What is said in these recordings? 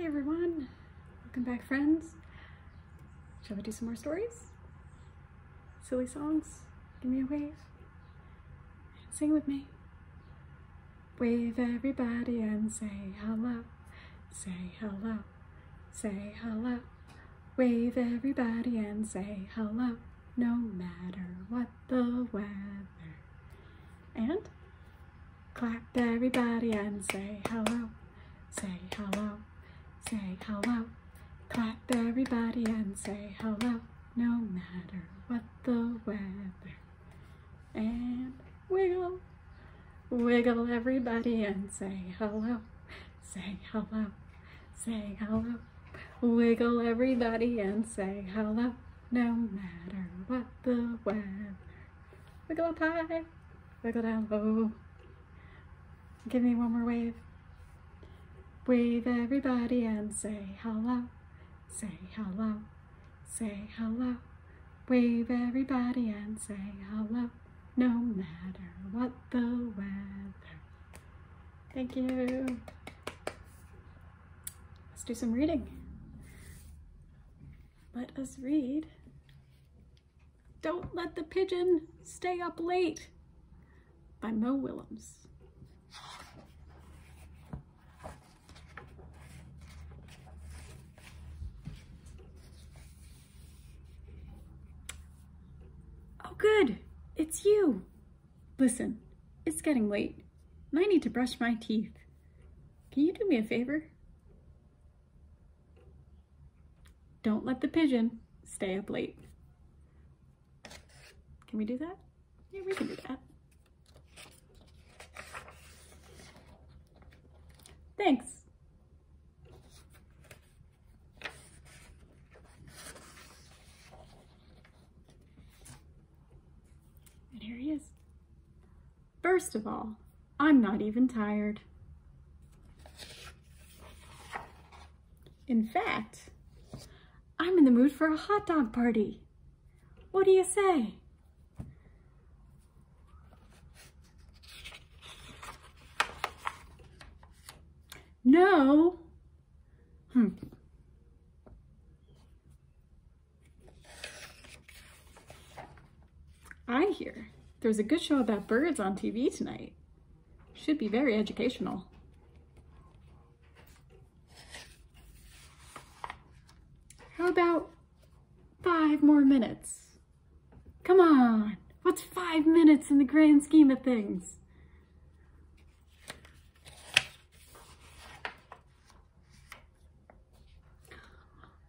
Hey everyone, welcome back friends. Shall we do some more stories? Silly songs? Give me a wave. Sing with me. Wave everybody and say hello. Say hello. Say hello. Wave everybody and say hello. No matter what the weather. And clap everybody and say hello. Say hello. Say hello. Clap everybody and say hello. No matter what the weather. And wiggle. Wiggle everybody and say hello. Say hello. Say hello. Wiggle everybody and say hello. No matter what the weather. Wiggle up high. Wiggle down low. Give me one more wave. Wave everybody and say hello. Say hello. Say hello. Wave everybody and say hello. No matter what the weather. Thank you. Let's do some reading. Let us read. Don't Let the Pigeon Stay Up Late by Mo Willems. Good. It's you. Listen, it's getting late, and I need to brush my teeth. Can you do me a favor? Don't let the pigeon stay up late. Can we do that? Yeah, we can do that. Thanks. And here he is. First of all, I'm not even tired. In fact, I'm in the mood for a hot dog party. What do you say? No. Hmm. I hear there's a good show about birds on TV tonight. Should be very educational. How about five more minutes? Come on, what's five minutes in the grand scheme of things?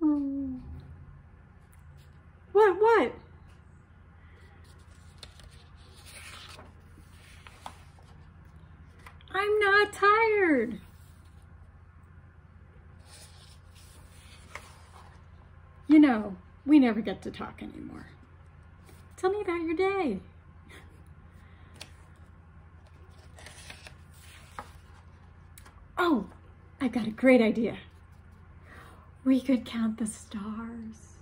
Oh. What, what? I'm not tired. You know, we never get to talk anymore. Tell me about your day. Oh, I got a great idea. We could count the stars.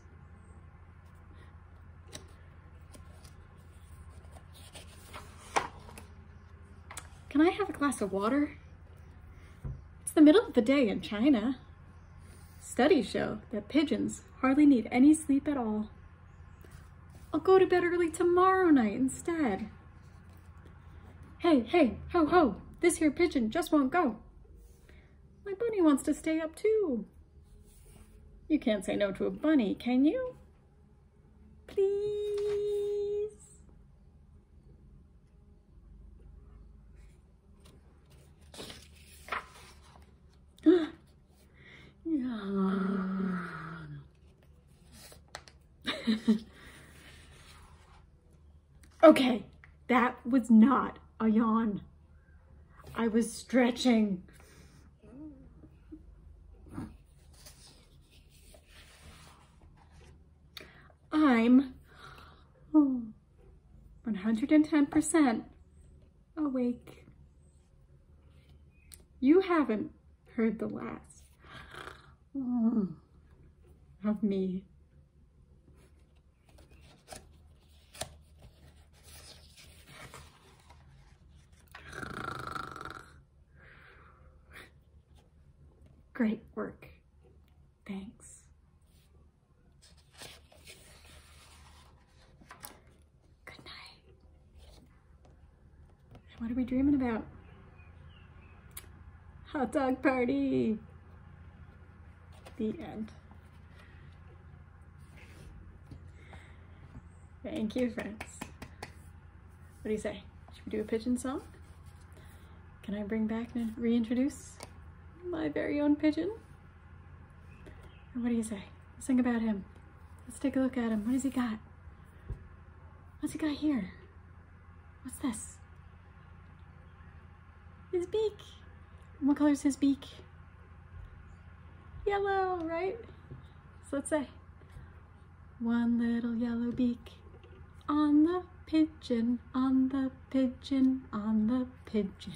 Can I have a glass of water? It's the middle of the day in China. Studies show that pigeons hardly need any sleep at all. I'll go to bed early tomorrow night instead. Hey, hey, ho, ho, this here pigeon just won't go. My bunny wants to stay up too. You can't say no to a bunny, can you? Please? Okay, that was not a yawn. I was stretching. I'm 110% awake. You haven't heard the last of me. Great work. Thanks. Good night. What are we dreaming about? Hot dog party. The end. Thank you, friends. What do you say? Should we do a pigeon song? Can I bring back and reintroduce my very own pigeon? what do you say? Sing about him. Let's take a look at him. What has he got? What's he got here? What's this? His beak. What color is his beak? Yellow, right? So let's say, one little yellow beak on the pigeon, on the pigeon, on the pigeon.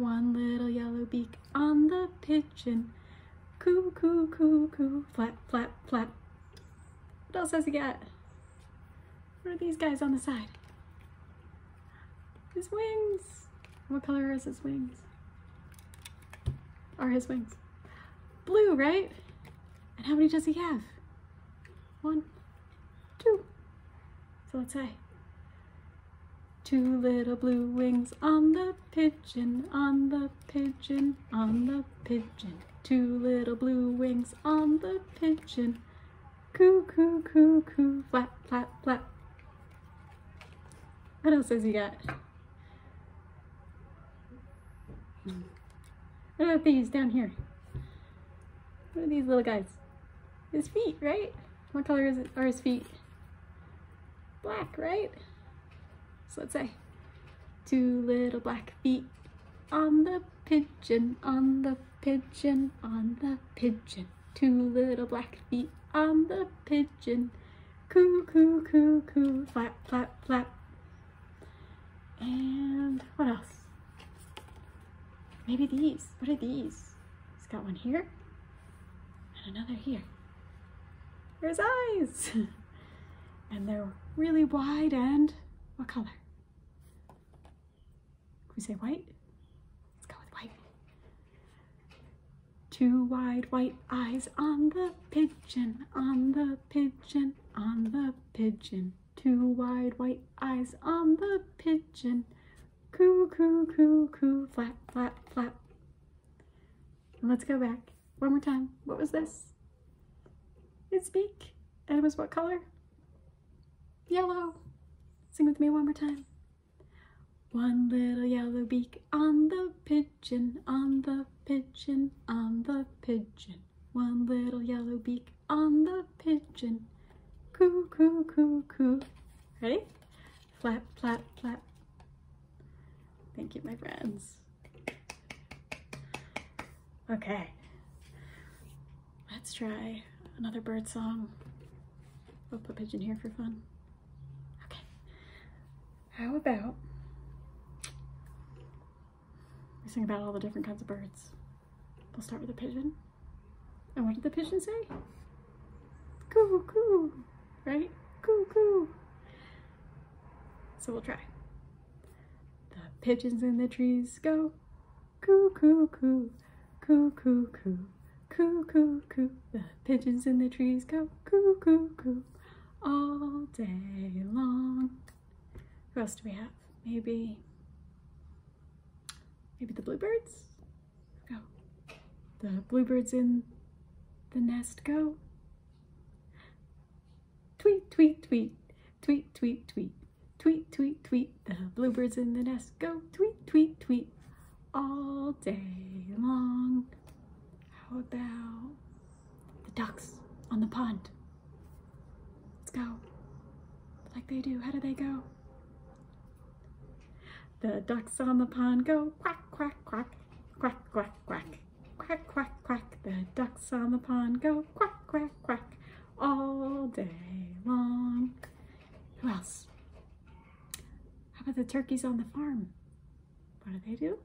One little yellow beak on the pigeon. Coo, coo, coo, coo, flap, flap, flap. What else has he got? What are these guys on the side? His wings. What color is his wings? Are his wings? Blue, right? And how many does he have? One, two. So let's say two little blue wings on the pigeon, on the pigeon, on the pigeon. Two little blue wings on the pigeon. Coo, coo, coo, coo, flap, flap, flap. What else has he got? What about these down here? What are these little guys? His feet, right? What color is it, are his feet? Black, right? So let's say two little black feet on the pigeon, on the pigeon, on the pigeon. Two little black feet on the pigeon. Coo, coo, coo, coo, flap, flap, flap. And what else? Maybe these. What are these? He's got one here and another here. There's eyes. and they're really wide and what color? Can we say white? Let's go with white. Two wide white eyes on the pigeon, on the pigeon, on the pigeon. Two wide white eyes on the pigeon. Coo, coo, coo, coo, flap, flap, flap. Let's go back. One more time. What was this? Its beak. And it was what color? Yellow. Sing with me one more time. One little yellow beak on the pigeon, on the pigeon, on the pigeon. One little yellow beak on the pigeon. Coo, coo, coo, coo. Ready? Flap, flap, flap. Thank you, my friends. Okay. Let's try another bird song. We'll put pigeon here for fun. Okay. How about sing about all the different kinds of birds? We'll start with a pigeon. And what did the pigeon say? Coo, coo, right? Coo, coo. So we'll try. The pigeons in the trees go coo, coo, coo, coo, coo, coo. Coo, coo, coo. The pigeons in the trees go coo, coo, coo all day long. Who else do we have? Maybe, Maybe the bluebirds? Go. The bluebirds in the nest go. Tweet, tweet, tweet. Tweet, tweet, tweet. Tweet, tweet, tweet. The bluebirds in the nest go. Tweet, tweet, tweet. All day long. How about the ducks on the pond? Let's go. Like they do. How do they go? The ducks on the pond go quack, quack, quack, quack, quack, quack, quack, quack, quack. The ducks on the pond go quack, quack, quack all day long. Who else? How about the turkeys on the farm? What do they do?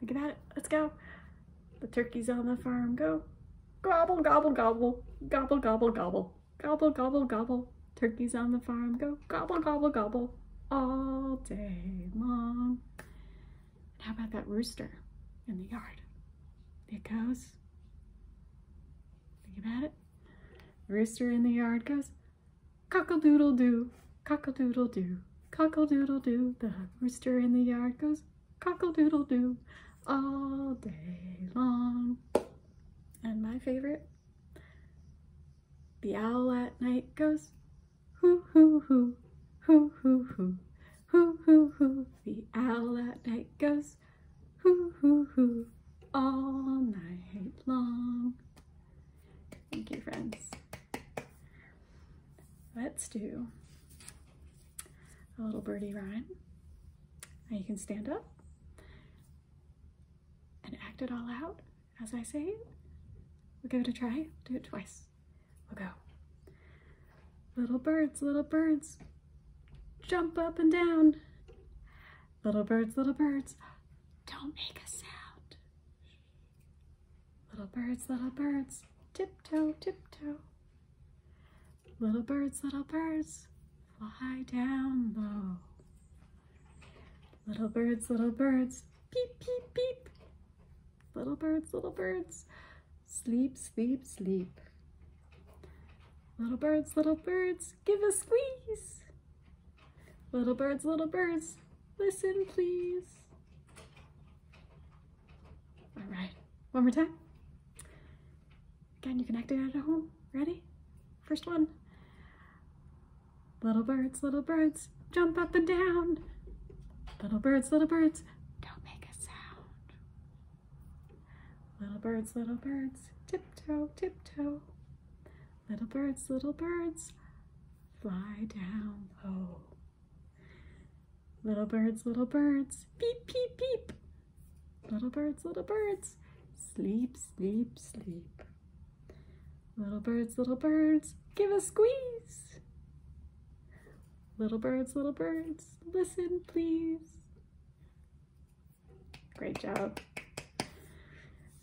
Think about it. Let's go. The turkeys on the farm go gobble, gobble, gobble, gobble, gobble, gobble, gobble, gobble, gobble. Turkeys on the farm go gobble, gobble, gobble all day long. And how about that rooster in the yard? it goes. Think about it. Rooster in the yard goes, cock-a-doodle-doo, cock-a-doodle-doo, cock-a-doodle-doo. The rooster in the yard goes, cock-a-doodle-doo, all day long. And my favorite, the owl at night goes, hoo hoo hoo, hoo hoo hoo, hoo hoo hoo. The owl at night goes, hoo hoo hoo, all night long. Thank you, friends. Let's do a little birdie rhyme. Now you can stand up and act it all out as I say it. We'll give it a try. Do it twice. We'll go. Little birds, little birds, jump up and down. Little birds, little birds, don't make a sound. Little birds, little birds, tiptoe, tiptoe. Little birds, little birds, fly down low. Little birds, little birds, beep, beep, beep. Little birds, little birds, sleep, sleep, sleep. Little birds, little birds, give a squeeze. Little birds, little birds, listen please. All right, one more time. Again, you can act it out at home. Ready? First one. Little birds, little birds, jump up and down. Little birds, little birds, don't make a sound. Little birds, little birds, tiptoe, tiptoe. Little birds, little birds, fly down low. Little birds, little birds, beep, beep, beep. Little birds, little birds, sleep, sleep, sleep. Little birds, little birds, give a squeeze. Little birds, little birds, listen please. Great job.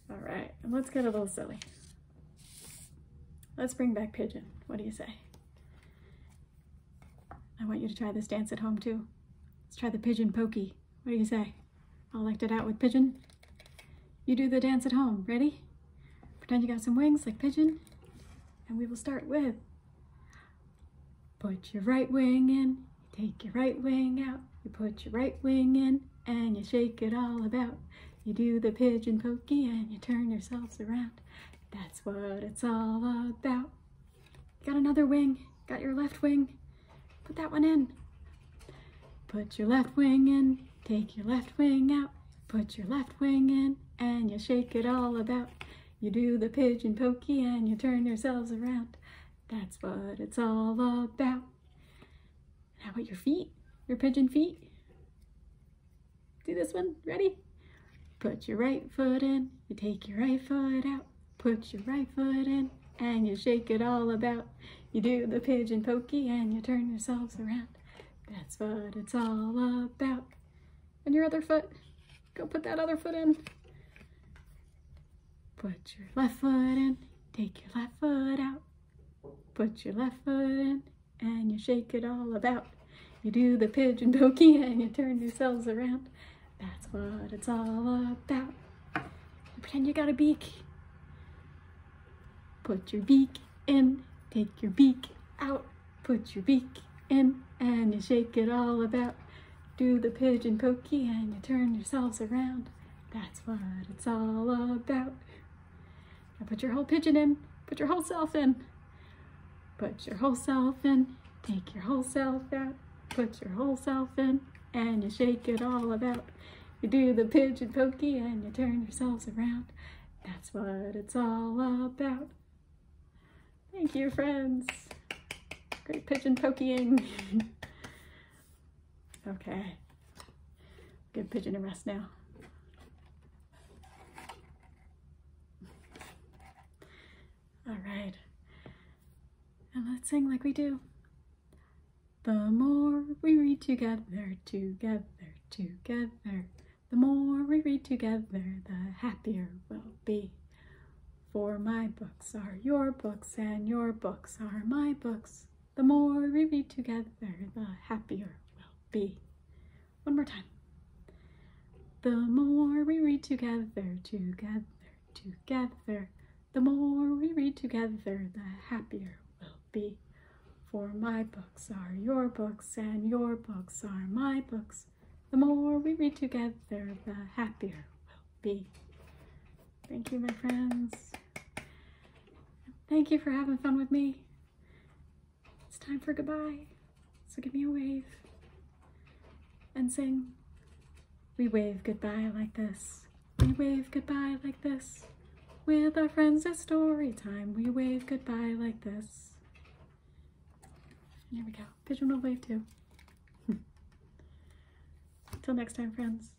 All right, let's get a little silly. Let's bring back Pigeon. What do you say? I want you to try this dance at home too. Let's try the Pigeon Pokey. What do you say? I'll act it out with Pigeon. You do the dance at home. Ready? Pretend you got some wings like Pigeon. And we will start with Put your right wing in, take your right wing out. You put your right wing in and you shake it all about. You do the pigeon pokey and you turn yourselves around. That's what it's all about. Got another wing, got your left wing. Put that one in. Put your left wing in, take your left wing out. Put your left wing in and you shake it all about. You do the pigeon pokey and you turn yourselves around. That's what it's all about. How about your feet? Your pigeon feet? Do this one. Ready? Put your right foot in. You take your right foot out. Put your right foot in and you shake it all about. You do the pigeon pokey and you turn yourselves around. That's what it's all about. And your other foot. Go put that other foot in. Put your left foot in. Take your left foot out. Put your left foot in and you shake it all about. You do the pigeon pokey and you turn yourselves around. That's what it's all about. Pretend you got a beak. Put your beak in, take your beak out. Put your beak in and you shake it all about. Do the pigeon pokey and you turn yourselves around. That's what it's all about. Now put your whole pigeon in, put your whole self in. Put your whole self in, take your whole self out, put your whole self in, and you shake it all about. You do the pigeon pokey and you turn yourselves around. That's what it's all about. Thank you, friends. Great pigeon poking. okay. Give pigeon a rest now. All right. And let's sing like we do. The more we read together, together, together, the more we read together, the happier we'll be. For my books are your books, and your books are my books. The more we read together, the happier we'll be. One more time. The more we read together, together, together. The more we read together, the happier we'll be. For my books are your books, and your books are my books. The more we read together, the happier we'll be. Thank you, my friends. Thank you for having fun with me. It's time for goodbye. So give me a wave and sing. We wave goodbye like this. We wave goodbye like this. With our friends at story time, we wave goodbye like this. Here we go. Pigeon will wave too. Until next time, friends.